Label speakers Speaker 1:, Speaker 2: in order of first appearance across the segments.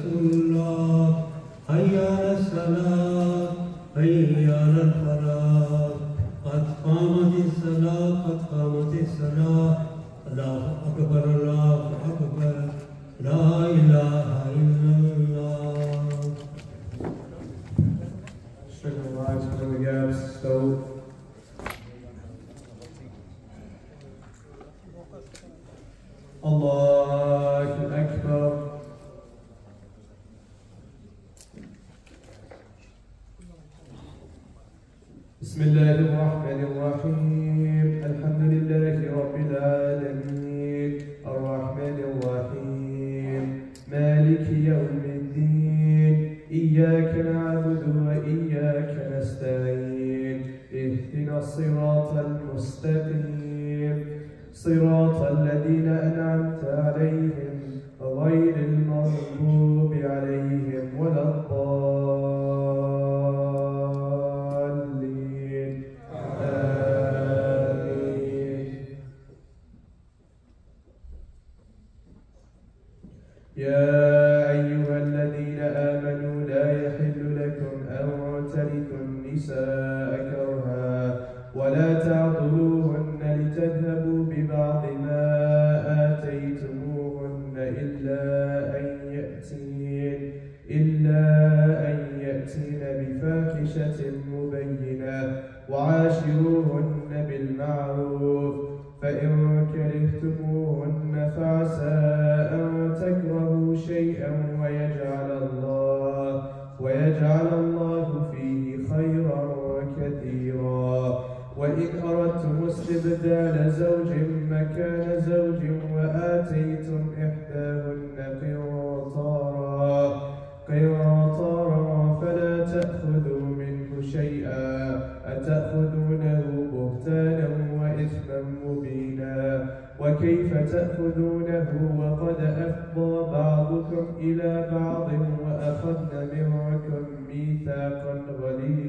Speaker 1: رسول الله هيا على الصلاة هيا على الفلاح قد قامت الصلاة قد قامت الصلاة الله أكبر الله أكبر لا إله إلا الله
Speaker 2: Straighten the lines, fill the gaps, so. المغضوب عليهم ولا الضالين. آمين. يا أيها الذين آمنوا لا يحل لكم أن ترثوا النساء كرها ولا تعضلوهن ميثاقا غليظا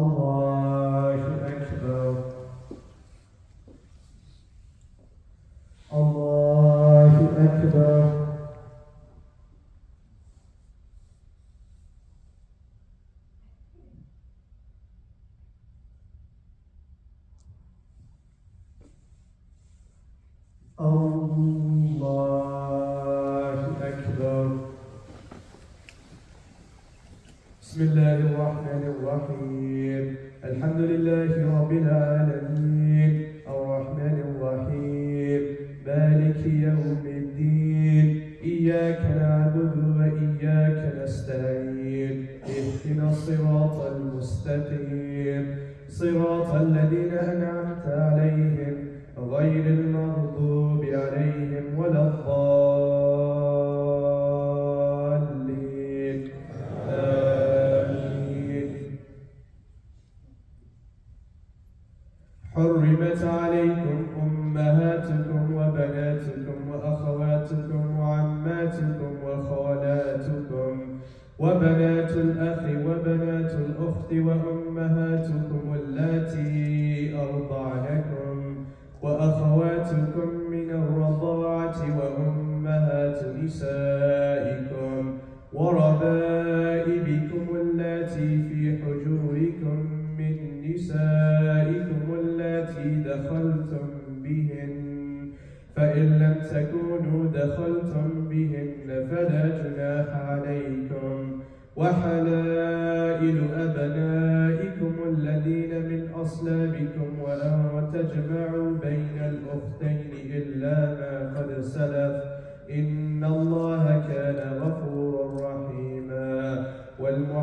Speaker 2: الله وبنات الأخ وبنات الأخت وأمهاتكم اللاتي أرضعنكم وأخواتكم من الرضاعة وأمهات نسائكم وربائبكم اللاتي في حجوركم من نسائكم اللاتي دخلتم بهن فإن لم تكونوا دخلتم بهن فلا جناح عليكم. وحلائل أبنائكم الذين من أصلابكم وأن تجمعوا بين الأختين إلا ما قد سلف. إن الله كان غفورا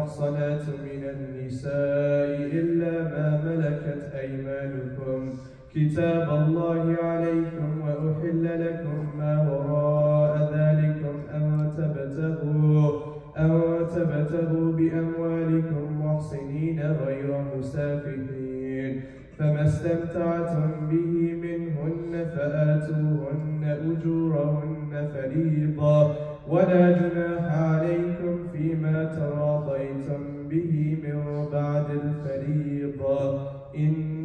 Speaker 2: المحصنات من النساء إلا ما ملكت أيمانكم. كتاب الله عليكم وأحل لكم أن تبتغوا بأموالكم محصنين غير مسافحين. فما استمتعتم به منهن فآتوهن أجورهن فريضة ولا جناح عليكم فيما تراضيتم به من بعد الفريضة. إن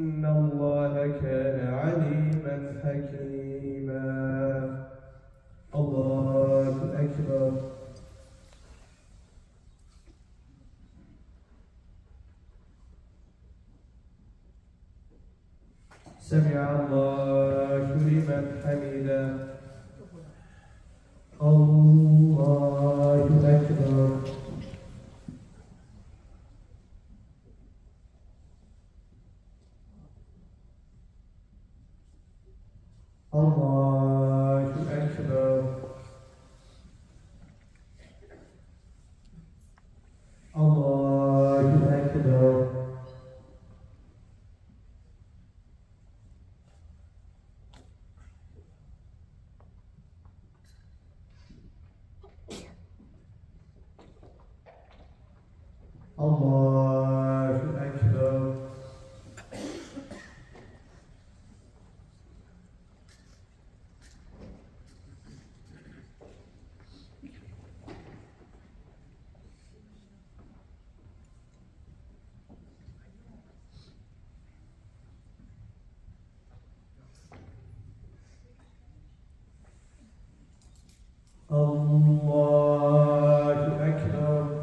Speaker 2: حمده الله أكبر الله أكبر الله أكبر الله أكبر الله أكبر